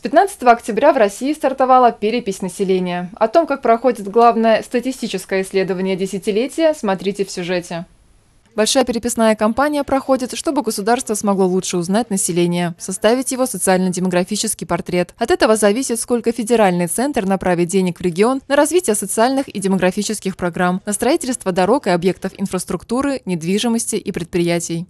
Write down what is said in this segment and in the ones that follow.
С 15 октября в России стартовала перепись населения. О том, как проходит главное статистическое исследование десятилетия, смотрите в сюжете. Большая переписная кампания проходит, чтобы государство смогло лучше узнать население, составить его социально-демографический портрет. От этого зависит, сколько федеральный центр направит денег в регион на развитие социальных и демографических программ, на строительство дорог и объектов инфраструктуры, недвижимости и предприятий.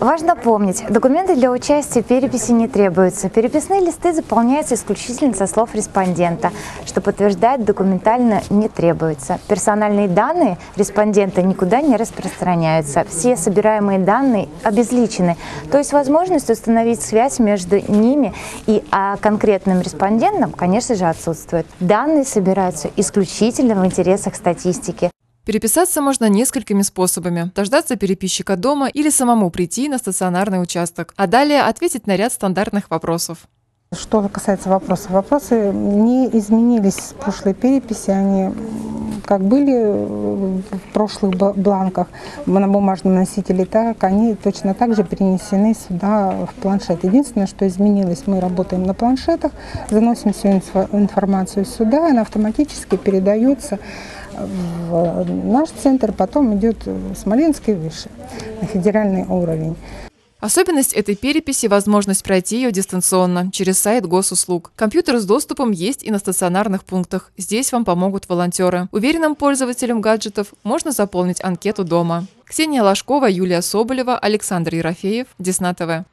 Важно помнить, документы для участия в переписи не требуются. Переписные листы заполняются исключительно со слов респондента, что подтверждать документально не требуется. Персональные данные респондента никуда не распространяются. Все собираемые данные обезличены, то есть возможность установить связь между ними и а, конкретным респондентом, конечно же, отсутствует. Данные собираются исключительно в интересах статистики. Переписаться можно несколькими способами. Дождаться переписчика дома или самому прийти на стационарный участок, а далее ответить на ряд стандартных вопросов. Что касается вопросов, вопросы не изменились с прошлой переписи, они как были в прошлых бланках на бумажном носителе, так они точно так же перенесены сюда в планшет. Единственное, что изменилось, мы работаем на планшетах, заносим всю информацию сюда, она автоматически передается в наш центр, потом идет Смоленск и выше, на федеральный уровень. Особенность этой переписи – возможность пройти ее дистанционно через сайт госуслуг. Компьютер с доступом есть и на стационарных пунктах. Здесь вам помогут волонтеры. Уверенным пользователям гаджетов можно заполнить анкету дома. Ксения Ложкова, Юлия Соболева, Александр Ерофеев, Десна ТВ.